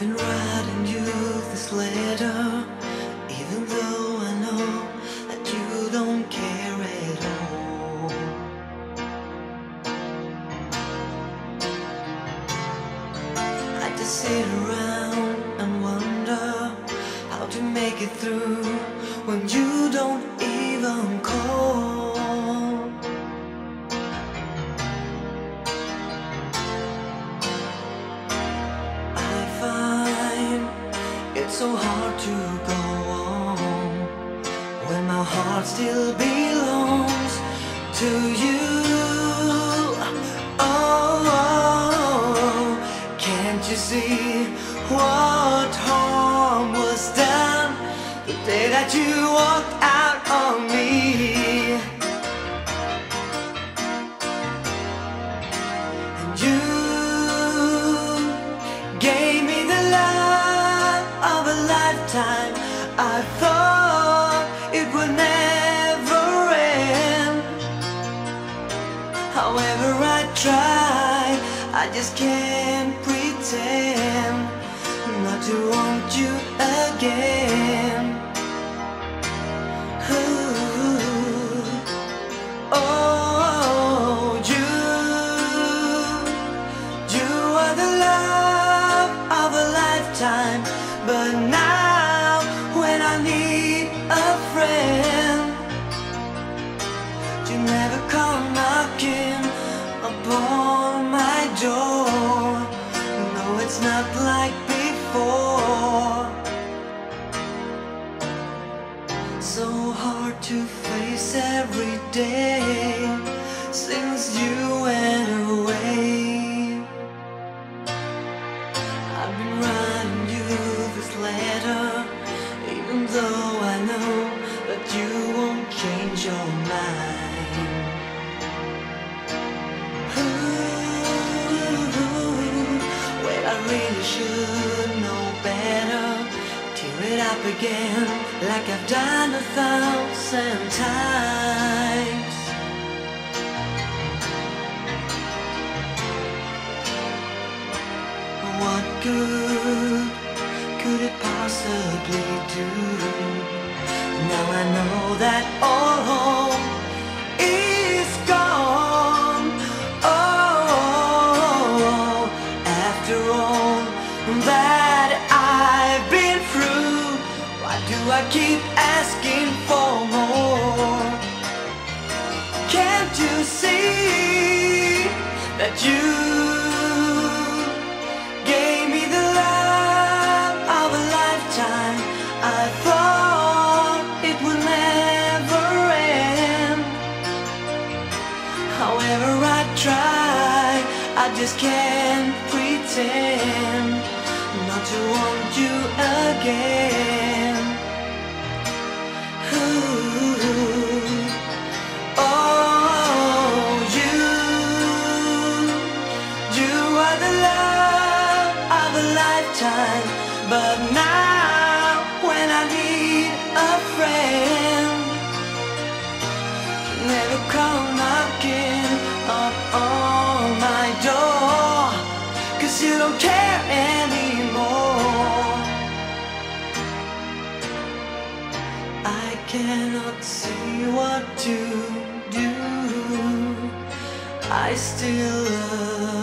I've been writing you this letter, even though I know that you don't care at all. I just sit around and wonder how to make it through when you don't to go on when my heart still belongs to you. Oh, can't you see what harm was done the day that you walked out on me? It would never end. However, I try, I just can't pretend not to want you again. It's not like before. So hard to face every day since you went away. I've been writing you this letter, even though I know that you won't change your should know better. Tear it up again, like I've done a thousand times. What good could it possibly do? Now I know that all I keep asking for more? Can't you see that you gave me the love of a lifetime? I thought it would never end. However, I try, I just can't pretend not to want you again. But now, when I need a friend, never come knocking up on my door. Cause you don't care anymore. I cannot see what to do. I still love